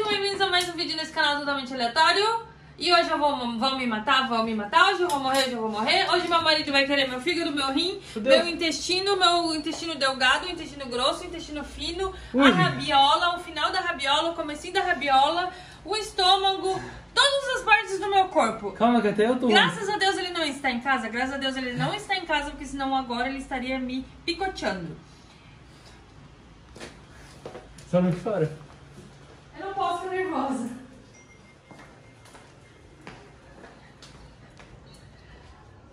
sejam bem-vindos a mais um vídeo nesse canal totalmente aleatório. E hoje eu vou, vão me matar, vão me matar, hoje eu vou morrer, hoje eu vou morrer. Hoje meu marido vai querer meu fígado, meu rim, Fudeu. meu intestino, meu intestino delgado, intestino grosso, intestino fino, Ui. a rabiola, o final da rabiola, o comecinho da rabiola, o estômago, todas as partes do meu corpo. Calma que até eu tô. Graças a Deus ele não está em casa, graças a Deus ele não está em casa, porque senão agora ele estaria me picoteando. Só não chora. Eu não posso ficar nervosa.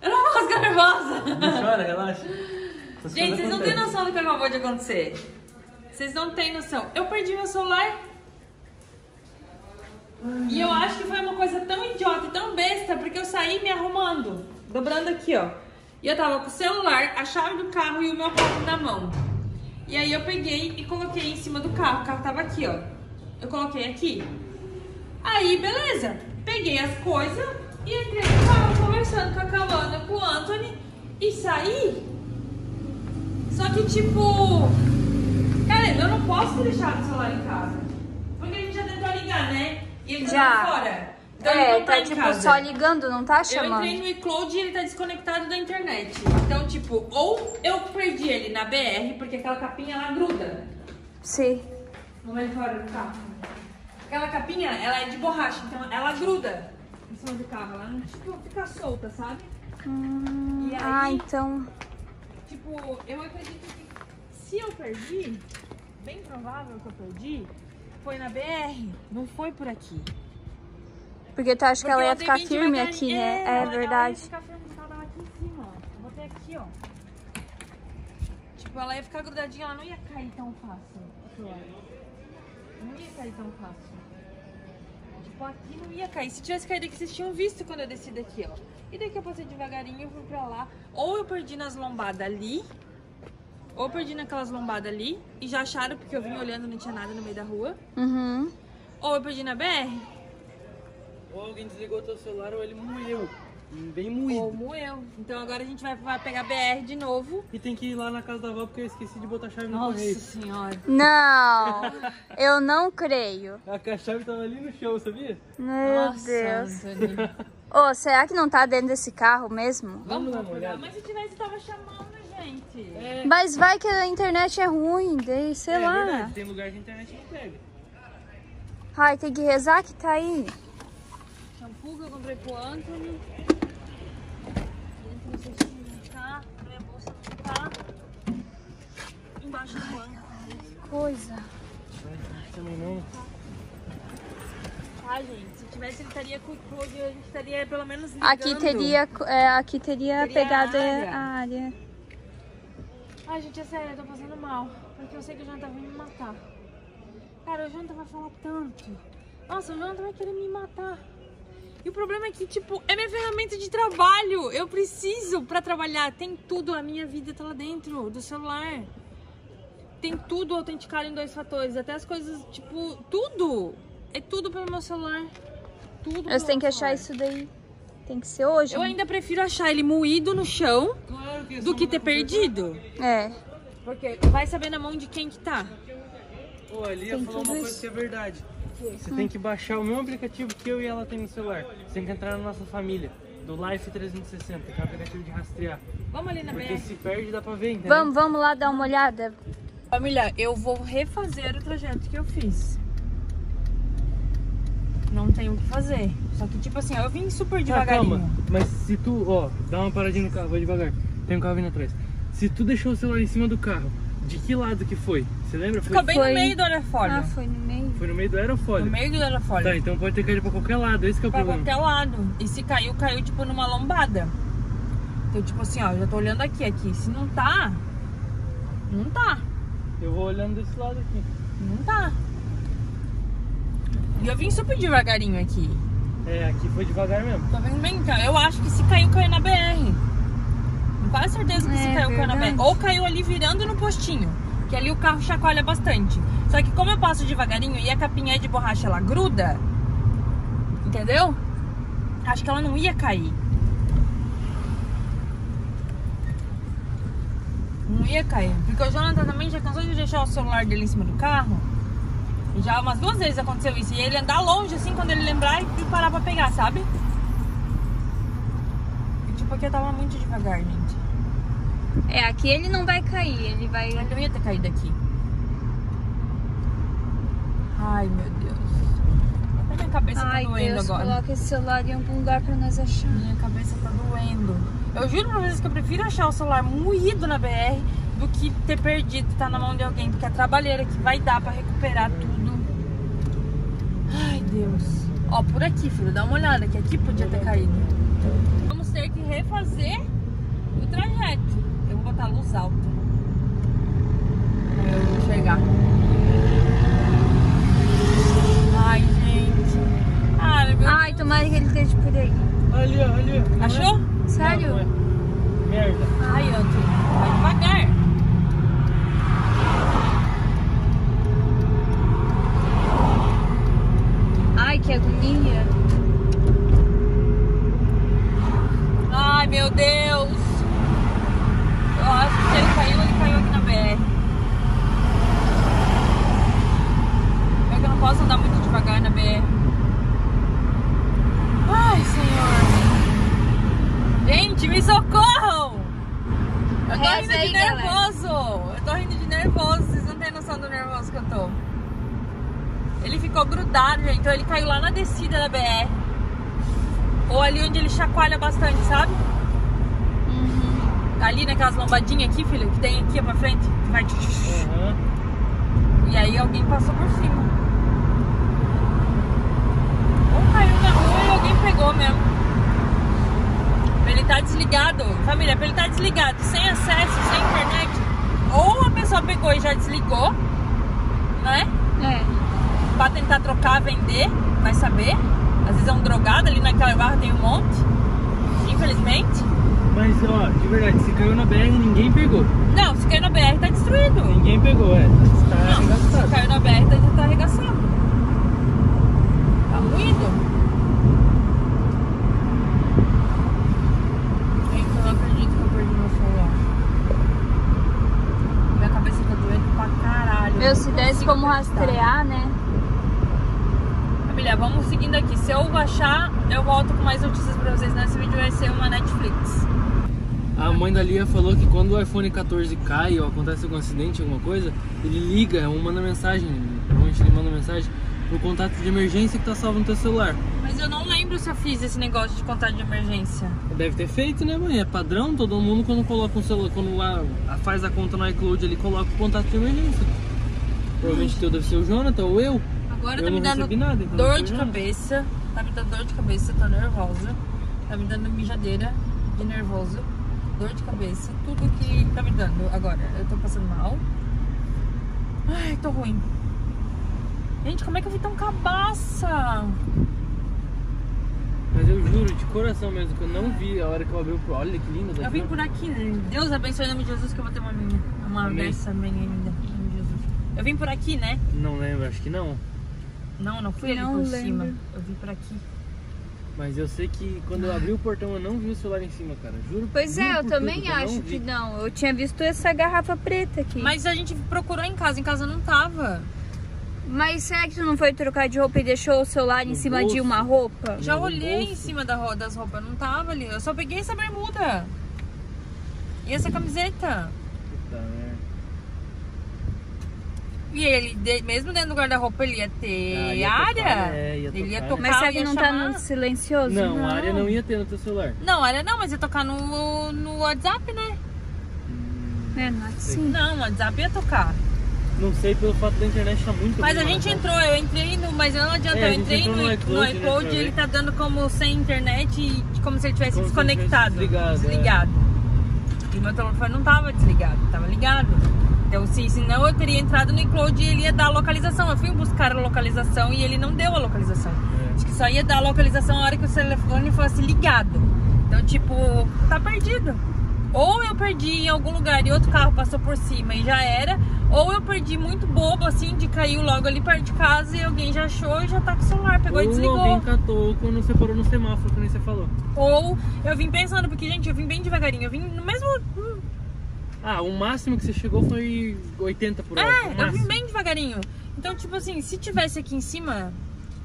Eu não posso ficar nervosa. Não chora, relaxa. Essas Gente, vocês não têm noção do que acabou de acontecer. Vocês não têm noção. Eu perdi meu celular. E eu acho que foi uma coisa tão idiota e tão besta, porque eu saí me arrumando, dobrando aqui, ó. E eu tava com o celular, a chave do carro e o meu carro na mão. E aí eu peguei e coloquei em cima do carro. O carro tava aqui, ó. Eu coloquei aqui. Aí, beleza. Peguei as coisas e entrei no carro conversando com a Calana, com o Anthony e saí. Só que, tipo. Cara, eu não posso ter deixado o celular em casa. Porque a gente já tentou ligar, né? E ele Já. tá fora. Então ele É, não tá em tipo casa. só ligando, não tá Eu chamando? entrei no iCloud e ele tá desconectado da internet. Então, tipo, ou eu perdi ele na BR, porque aquela capinha ela gruda. Sim. Vamos ali fora do carro. Aquela capinha, ela é de borracha, então ela gruda em cima do carro. Ela não tipo, fica solta, sabe? Hum, aí? Ah, então. Tipo, eu acredito que se eu perdi, bem provável que eu perdi, foi na BR, não foi por aqui. Porque tu acha que ela Porque ia ficar firme aqui, né? ela- É Ela ia verdade. ficar firme, porque ela aqui em cima, ó. Eu botei aqui, ó. Tipo, ela ia ficar grudadinha, ela não ia cair tão fácil. Aqui, ó. Não ia cair tão fácil. Tipo, aqui não ia cair. Se tivesse caído aqui, vocês tinham visto quando eu desci daqui, ó. E daqui eu passei devagarinho, eu fui pra lá. Ou eu perdi nas lombadas ali, ou eu perdi naquelas lombadas ali, e já acharam, porque eu vim olhando, não tinha nada no meio da rua. Uhum. Ou eu perdi na BR, Ou alguém desligou teu celular ou ele moeu. Bem moído. moeu. Então agora a gente vai, vai pegar BR de novo. E tem que ir lá na casa da avó porque eu esqueci de botar a chave no Nossa correio. senhora. Não, eu não creio. A chave tava ali no chão, sabia? Meu Nossa, Deus. Ô, será que não tá dentro desse carro mesmo? Vamos dar uma olhada. Mas se tivesse, tava chamando, gente. É, Mas vai que a internet é ruim, daí sei é lá. verdade. Tem lugar que a internet não pega. Ai, tem que rezar que tá aí. Shampoo que eu comprei pro Anthony. Dentro do cestinho tá. Minha bolsa não tá. Embaixo do banco. Coisa. Também não. Tá, gente. Se tivesse, ele estaria com o code, a gente estaria pelo menos ligando. Aqui teria, é, aqui teria, Teria pegado área. a área. Ai, gente, é sério, eu tô passando mal. Porque eu sei que o Jonathan vai me matar. Cara, o Jonathan vai falar tanto. Nossa, o Jonathan vai querer me matar. E o problema é que, tipo, é minha ferramenta de trabalho. Eu preciso pra trabalhar. Tem tudo, a minha vida tá lá dentro do celular. Tem tudo autenticado em dois fatores. Até as coisas, tipo, tudo. É tudo pelo meu celular. Tudo Você pelo tem que achar isso daí. Tem que ser hoje. Eu ainda prefiro achar ele moído no chão Claro que do que ter perdido. É. Porque vai saber na mão de quem que tá. Pô, ali ia Tem falar tudo uma coisa isso. que é verdade. Você tem que baixar o mesmo aplicativo que eu e ela tem no celular. Você tem que entrar na nossa família. Do Life 360, que é o aplicativo de rastrear. Vamos ali na Porque BR. se perde, dá pra ver, entendeu? Vamos, vamos lá dar uma olhada. Família, eu vou refazer o trajeto que eu fiz. Não tenho o que fazer. Só que, tipo assim, ó, eu vim super Ah, devagarinho. calma. Mas se tu, ó, dá uma paradinha no carro, vai devagar. Tem um carro vindo atrás. Se tu deixou o celular em cima do carro, de que lado que foi? Você lembra? Foi, Ficou bem Foi- no meio do aerofólio. Ah, foi no meio. foi no meio do aerofólio. no meio do aerofólio. Tá, então pode ter caído pra qualquer lado, esse que é o pra problema. qualquer lado. E se caiu, caiu, tipo, numa lombada. Então, tipo assim, ó, eu já tô olhando aqui, aqui. Se não tá, não tá. Eu vou olhando desse lado aqui. Não tá. E eu vim super devagarinho aqui. É, aqui foi devagar mesmo. Tô vendo bem, então. Eu acho que se caiu, caiu na BR. Quase certeza que se É, caiu, caiu verdade. BR. Ou caiu ali virando no postinho. Que ali o carro chacoalha bastante. Só que como eu passo devagarinho e a capinha de borracha, ela gruda. Entendeu? Acho que ela não ia cair. Não ia cair. Porque o Jonathan também já cansou de deixar o celular dele em cima do carro. Já umas duas vezes aconteceu isso. E ele andar longe, assim, quando ele lembrar e parar pra pegar, sabe? E, tipo, eu tava muito devagar, gente. É, aqui ele não vai cair, ele vai. Mas eu ia ter caído aqui. Ai, meu Deus. Até minha cabeça Ai, tá doendo Deus, agora. coloca esse celular em algum lugar pra nós achar. Minha cabeça tá doendo. Eu juro pra vocês que eu prefiro achar o celular moído na BR do que ter perdido e tá na mão de alguém, porque a trabalheira que vai dar pra recuperar tudo. Ai, Deus. Ó, por aqui, filho, dá uma olhada, que aqui podia ter caído. Vamos ter que refazer o trajeto. Eu vou botar luz alta. Pra eu enxergar. Ai, gente. Ai, meu Ai, tomara que ele esteja por aí. Ali, ó, ali. ó. Não é? Achou? Sério? Não, não é. Merda. Ai, Antônio, vai devagar. Ai, que agonia. Ai, meu Deus. Eu acho que se ele caiu, ele caiu aqui na BR. É que eu não posso andar muito devagar na BR. Ai, Senhor. Gente, me socorram! Eu tô Reza rindo de aí, galera. nervoso. Eu tô rindo de nervoso. Vocês não têm noção do nervoso que eu tô. Ele ficou grudado, gente. Então ele caiu lá na descida da BR. Ou ali onde ele chacoalha bastante, sabe? Ali naquelas lombadinhas aqui, filho, que tem aqui pra frente. que Vai... Aham. E aí alguém passou por cima. Ou caiu na rua e alguém pegou mesmo. Ele tá desligado, família, pra ele tá desligado, sem acesso, sem internet. Ou a pessoa pegou e já desligou, né? É. Pra tentar trocar, vender, vai saber. Às vezes é um drogado, ali naquela barra tem um monte. Infelizmente. Mas, ó, de verdade, se caiu na BR, ninguém pegou. Não, se caiu na BR tá destruído. Ninguém pegou, é. Tá Não, se caiu na BR tá, tá arregaçado. Meu, Eu se desse como rastrear, né? Família, vamos seguindo aqui. Se eu achar, eu volto com mais notícias pra vocês. Nesse vídeo vai ser uma Netflix. A mãe da Lia falou que quando o iPhone 14 cai ou acontece algum acidente, alguma coisa, ele liga, ou manda mensagem, provavelmente ele manda mensagem pro contato de emergência que tá salvo no teu celular. Mas eu não lembro se eu fiz esse negócio de contato de emergência. Deve ter feito, né, mãe? É padrão, todo mundo quando coloca um celular, quando lá faz a conta no iCloud, ele coloca o contato de emergência. Provavelmente o teu deve ser o Jonathan ou eu. Agora Eu tá me dando nada, então dor não de cabeça. Tá me dando dor de cabeça, tô nervosa. Tá me dando mijadeira de nervoso. Dor de cabeça, tudo que tá me dando agora. Eu tô passando mal. Ai, tô ruim. Gente, como é que eu fui tão cabaça? Mas eu juro, de coração mesmo, que eu não vi a hora que eu abri o. Olha que lindo Eu vim por aqui, né? Deus abençoe em nome de Jesus que eu vou ter uma minha. Uma Amém. dessa minha ainda. Em nome de Jesus. Eu vim por aqui, né? Não lembro, acho que não. Não, não fui ali Não por lembro. cima. Eu vim por aqui. Mas eu sei que quando eu abri o portão eu não vi o celular em cima, cara. Juro. Pois juro é, eu também tudo, eu acho não que vi. não. Eu tinha visto essa garrafa preta aqui. Mas, Mas a gente procurou em casa, em casa não tava. Será que tu não foi trocar de roupa e deixou o celular em No cima de bolso. uma roupa? Já No olhei em bolso. cima da das roupas, não tava ali. Eu só peguei essa bermuda. E essa camiseta. Puta merda. E ele, de- mesmo dentro do guarda-roupa, ele ia ter Ah, ia área. tocar, é, ia ele ia tocar. Mas será que não tá chamar- no silencioso? Não, a área não ia ter no teu celular. Não, área não, mas ia tocar no, no WhatsApp, né? É, não é assim. Não, o WhatsApp ia tocar. Não sei pelo fato da internet estar muito Mas a gente né? entrou, eu entrei no. Mas não adianta, É, eu entrei no, no no iCloud, né, iCloud pra e ele tá dando como sem internet e como se ele tivesse Como se ele desconectado. tivesse desligado, é. desligado. E meu telefone não tava desligado, tava ligado. Então, se, senão eu teria entrado no iCloud e ele ia dar a localização. Eu fui buscar a localização e ele não deu a localização. É. Acho que só ia dar a localização na hora que o telefone fosse ligado. Então, tipo, tá perdido. Ou eu perdi em algum lugar e outro carro passou por cima e já era. Ou eu perdi muito bobo, assim, de caiu logo ali perto de casa e alguém já achou e já tá com o celular, pegou e Ou desligou. alguém catou quando você parou no semáforo, que nem você falou. Ou eu vim pensando, porque, gente, eu vim bem devagarinho. Eu vim no mesmo. Ah, o máximo que você chegou foi 80 por hora. É, eu vim bem devagarinho. Então, tipo assim, se tivesse aqui em cima,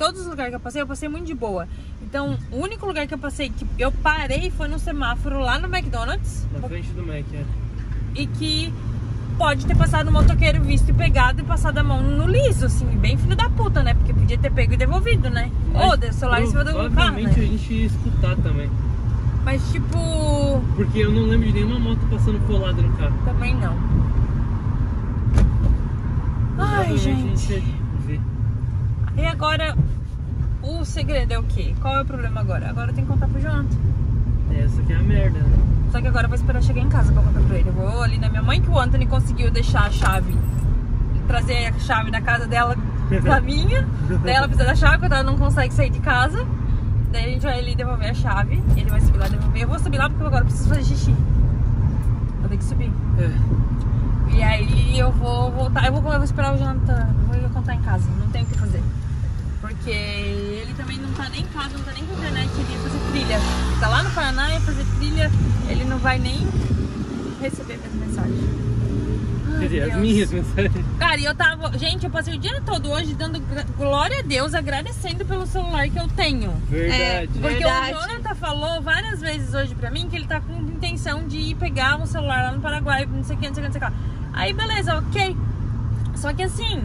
todos os lugares que eu passei, eu passei muito de boa. Então, o único lugar que eu passei, que eu parei foi no semáforo lá no McDonald's. Na frente do Mac, é. E que pode ter passado o motoqueiro visto e pegado e passado a mão no liso, assim, bem filho da puta, né? Porque podia ter pego e devolvido, né? Ou deu celular em cima do carro, né? a gente ia escutar também. Mas, tipo, Porque eu não lembro de nenhuma moto passando colada no carro. também não. Ai, gente. E agora, o segredo é o quê? Qual é o problema agora? Agora eu tenho que contar pro Jonathan. Essa aqui é a merda, né? Só que agora eu vou esperar chegar em casa pra contar pra ele. Eu vou ali na minha mãe, que o Anthony conseguiu deixar a chave, trazer a chave da casa dela pra minha. Daí ela precisa da chave, porque ela não consegue sair de casa. Daí a gente vai ali devolver a chave. Ele vai subir lá e devolver. Eu vou subir lá porque agora eu preciso fazer xixi. Vou ter que subir. É. E aí eu vou voltar. Eu vou, eu vou esperar o Jonathan. Eu vou contar em casa. Não tem o que fazer. Porque ele também não tá nem em casa, não tá nem com internet, ele ia fazer trilha. Ele tá lá no Paraná, ia fazer trilha, ele não vai nem receber minhas mensagens. Quer dizer, as minhas mensagens. Cara, e eu tava. Gente, eu passei o dia todo hoje dando glória a Deus, agradecendo pelo celular que eu tenho. Verdade. Porque Verdade. o Jonathan falou várias vezes hoje pra mim que ele tá com intenção de ir pegar um celular lá no Paraguai, não sei o que, não sei o que, não sei o que. Aí, beleza, ok. Só que assim,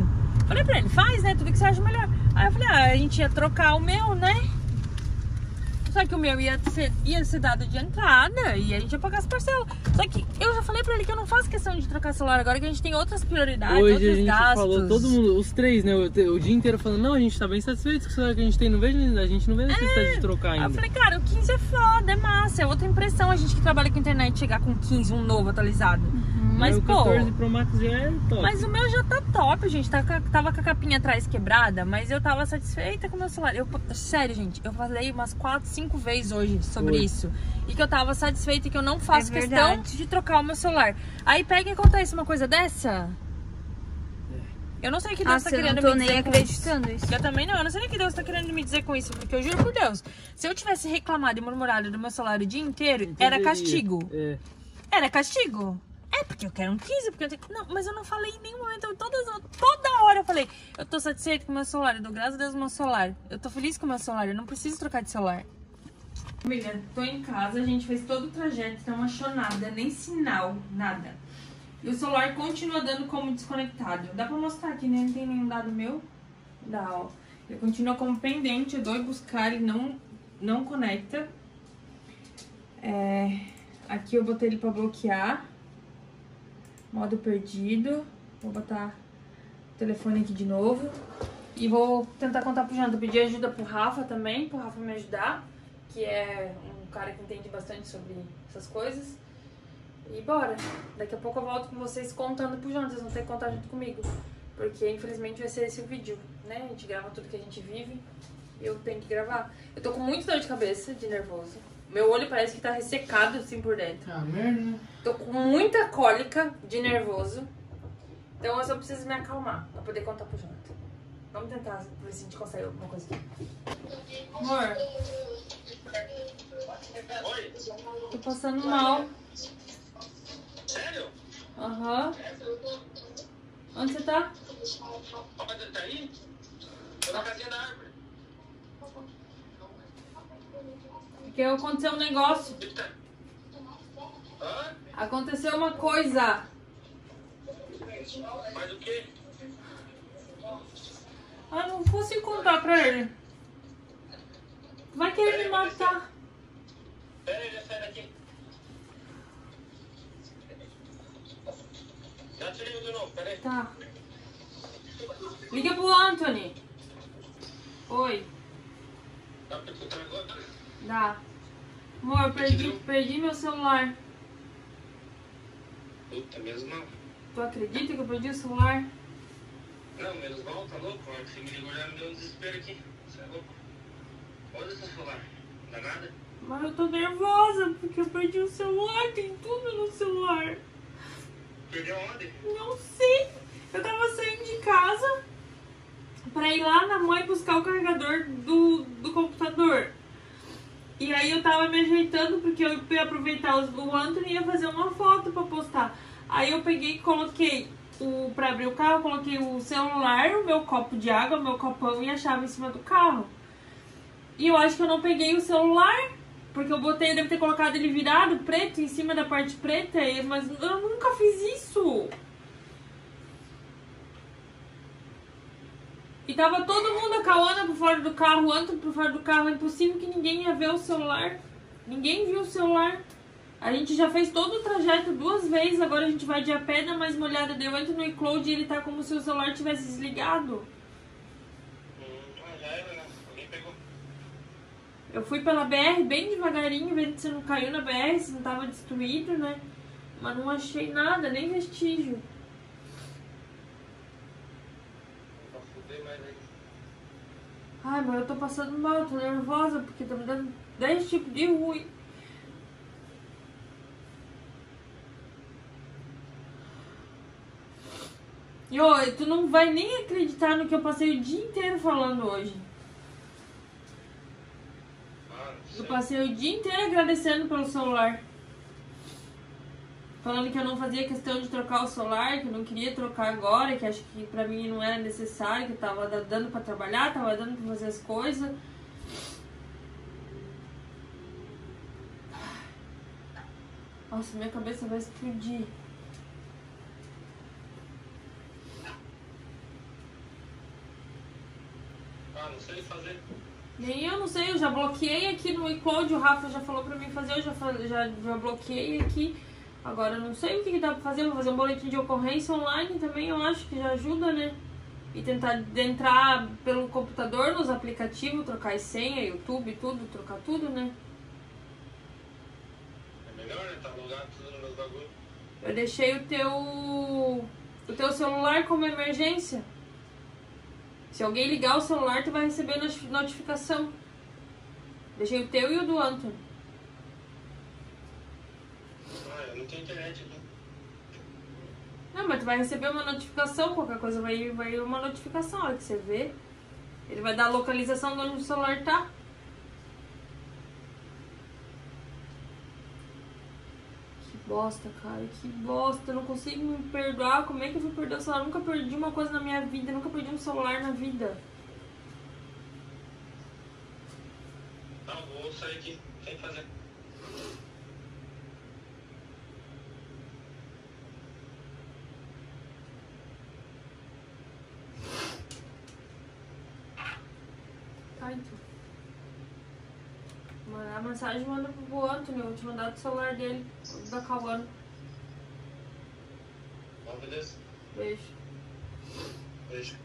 falei pra ele, faz, né? Tudo que você acha melhor. Aí eu falei, ah, a gente ia trocar o meu, né? Só que o meu ia ser, ia ser dado de entrada e a gente ia pagar as parcelas. Só que eu já falei pra ele que eu não faço questão de trocar celular agora, que a gente tem outras prioridades, Hoje a outros gente gastos. falou, todo mundo, os três, né? O, o dia inteiro falando, não, a gente tá bem satisfeito com o celular que a gente tem, não vejo, a gente não vê necessidade de trocar Aí eu ainda. falei, cara, o 15 é foda, é massa, é outra impressão a gente que trabalha com internet chegar com 15, um novo atualizado. Mas, o pô, 14 Pro Max já é top. mas o meu já tá top, gente. Tá, com- tava com a capinha atrás quebrada, mas eu tava satisfeita com o meu celular. Eu, sério, gente, eu falei umas 4, 5 vezes hoje sobre Foi. isso. E que eu tava satisfeita e que eu não faço É questão de trocar o meu celular. Aí pega e acontece uma coisa dessa. Eu não sei o que Deus Nossa, tá eu não querendo tô me nem dizer com isso. acreditando isso. Eu também não, eu não sei nem o que Deus tá querendo me dizer com isso, porque eu juro por Deus, se eu tivesse reclamado e murmurado do meu salário o dia inteiro, era castigo. É. Era castigo. É, porque eu quero um 15, porque eu tenho... Não, mas eu não falei em nenhum momento, eu, todas, toda hora eu falei, eu tô satisfeito com o meu celular, eu dou graças a Deus meu celular. Eu tô feliz com o meu celular, eu não preciso trocar de celular. Amiga, tô em casa, a gente fez todo o trajeto, não achou nada, nem sinal, nada. E o celular continua dando como desconectado. Dá pra mostrar aqui, né? Não tem nenhum dado meu? Dá, ó. Ele continua como pendente, eu dou e buscar e não, não conecta. É, aqui eu botei ele pra bloquear. Modo perdido. Vou botar o telefone aqui de novo. E vou tentar contar pro Jonathan. Pedir ajuda pro Rafa também, pro Rafa me ajudar. Que é um cara que entende bastante sobre essas coisas. E bora. Daqui a pouco eu volto com vocês contando pro Jonathan. Vocês vão ter que contar junto comigo. Porque infelizmente vai ser esse o vídeo, né? A gente grava tudo que a gente vive. E eu tenho que gravar. Eu tô com muita dor de cabeça, de nervoso. Meu olho parece que tá ressecado assim por dentro. Ah, merda, né? Tô com muita cólica de nervoso. Então eu só preciso me acalmar pra poder contar pro Jonathan. Vamos tentar ver se a gente consegue alguma coisa aqui. Amor, Oi? tô passando mal. Sério? Aham. Onde você tá? Onde tá aí? Tô na casinha da árvore. Porque aconteceu um negócio. Eita. Hã? Aconteceu uma coisa. Mas o quê? Ah, não consigo contar pra ele. Vai querer me matar. Pera aí, sai daqui. Já te ligo de novo, pera aí. Tá. Liga pro Anthony. Oi. Dá pra escutar agora? Dá. Amor, perdi, perdi meu celular. Puta, mesmo não. Tu acredita que eu perdi o celular? Não, menos mal, tá louco? A hora que você me ligou já me deu um desespero aqui. Você é louco? Olha seu celular. Não dá nada? Mas eu tô nervosa porque eu perdi o celular, tem tudo no celular. Perdeu onde? Não sei. Eu tava saindo de casa pra ir lá na mãe buscar o carregador do, do computador. E aí eu tava me ajeitando porque eu ia aproveitar os, o Anthony e ia fazer uma foto pra postar. Aí eu peguei e coloquei o pra abrir o carro, coloquei o celular, o meu copo de água, o meu copão e a chave em cima do carro. E eu acho que eu não peguei o celular, porque eu botei, eu devo ter colocado ele virado, preto, em cima da parte preta, mas eu nunca fiz isso. E tava todo mundo, a por fora do carro, o por fora do carro. É impossível que ninguém ia ver o celular. Ninguém viu o celular. A gente já fez todo o trajeto duas vezes, agora a gente vai de a pé, dá mais uma olhada. Eu entro no iCloud e ele tá como se o celular tivesse desligado. Hum, ah, já era, né? Alguém pegou. Eu fui pela BR bem devagarinho, vendo se não caiu na BR, se não tava destruído, né? Mas não achei nada, nem vestígio. Ai, mas eu tô passando mal, tô nervosa, porque tá me dando 10 tipos de ruim. E ô, tu não vai nem acreditar no que eu passei o dia inteiro falando hoje. Eu sei. passei o dia inteiro agradecendo pelo celular. Falando que eu não fazia questão de trocar o celular, que eu não queria trocar agora, que acho que pra mim não era necessário, que tava da- dando pra trabalhar, tava dando pra fazer as coisas. Nossa, minha cabeça vai explodir. Ah, não sei fazer. Nem eu não sei, eu já bloqueei aqui no iCloud, o Rafa já falou pra mim fazer, eu já, já, já bloqueei aqui. Agora eu não sei o que, que dá pra fazer, vou fazer um boletim de ocorrência online também, eu acho que já ajuda, né? E tentar entrar pelo computador nos aplicativos, trocar as senha, YouTube, tudo, trocar tudo, né? É melhor, né? Tá tudo nos meus bagulhos. Eu deixei o teu o teu celular como emergência. Se alguém ligar o celular, tu vai receber noti- notificação. Deixei o teu e o do Anton. Ah, eu não tenho internet aqui. Não, mas tu vai receber uma notificação, qualquer coisa vai, vai uma notificação, a hora que você vê. Ele vai dar a localização de onde o celular tá. Que bosta, cara, que bosta. Eu não consigo me perdoar. Como é que eu vou perder o celular? Eu nunca perdi uma coisa na minha vida, nunca perdi um celular na vida. Não, vou sair aqui. Sem fazer. Tá, então. Mensagem, manda pro Antônio. Eu vou te mandar do celular dele, da Cauana. Bom, beleza? Beijo. Beijo.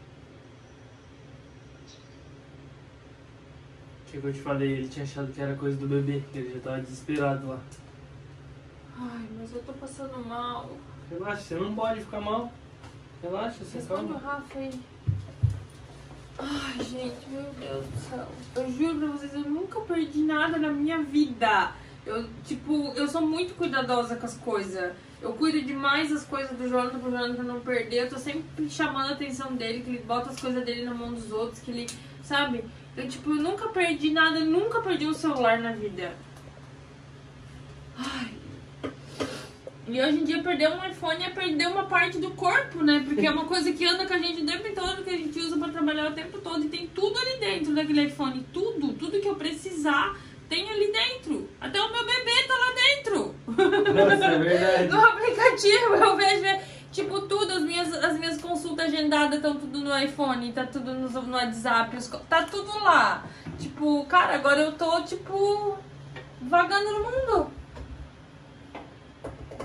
O que que eu te falei? Ele tinha achado que era coisa do bebê, ele já tava desesperado lá. Ai, mas eu tô passando mal. Relaxa, você não pode ficar mal. Relaxa, você Responde o calma. Rafa aí. Ai, gente, meu Deus do céu. Eu juro pra vocês, eu nunca perdi nada na minha vida. Eu, tipo, eu sou muito cuidadosa com as coisas. Eu cuido demais das coisas do Jonathan pro Jonathan não perder. Eu tô sempre chamando a atenção dele, que ele bota as coisas dele na mão dos outros, que ele, sabe? Eu, tipo, eu nunca perdi nada, nunca perdi um celular na vida. Ai. E hoje em dia perder um iPhone é perder uma parte do corpo, né? Porque é uma coisa que anda com a gente o tempo todo, que a gente usa pra trabalhar o tempo todo. E tem tudo ali dentro daquele iPhone. Tudo, tudo que eu precisar tem ali dentro. Até o meu bebê tá lá dentro. Nossa, é verdade. No aplicativo eu vejo, é, tipo, tudo, as minhas, as minhas consultas agendadas estão tudo no iPhone, tá tudo no, no WhatsApp, tá tudo lá. Tipo, cara, agora eu tô, tipo, vagando no mundo.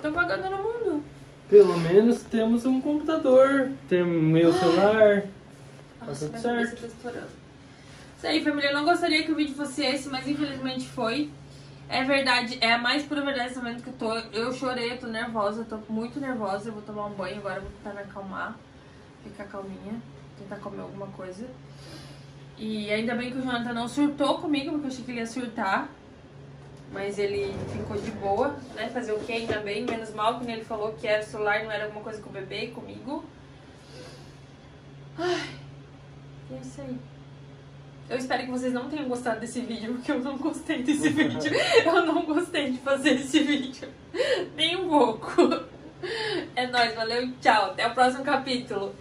Tô vagando no mundo. Pelo menos temos um computador, temos meu celular. Tá Nossa, tudo minha certo. Isso aí, família. Eu não gostaria que o vídeo fosse esse, mas infelizmente foi. É verdade, é a mais pura verdade esse momento que eu tô. Eu chorei, eu tô nervosa, eu tô muito nervosa. Eu vou tomar um banho agora, vou tentar me acalmar, ficar calminha, tentar comer alguma coisa. E ainda bem que o Jonathan não surtou comigo, porque eu achei que ele ia surtar. Mas ele ficou de boa, né? Fazer o que ainda bem, menos mal, que ele falou que era celular, não era alguma coisa com o bebê e comigo. Ai, e é isso aí. Eu espero que vocês não tenham gostado desse vídeo, porque eu não gostei desse vídeo. Eu não gostei de fazer esse vídeo. Nem um pouco. É nóis, valeu, tchau. Até o próximo capítulo.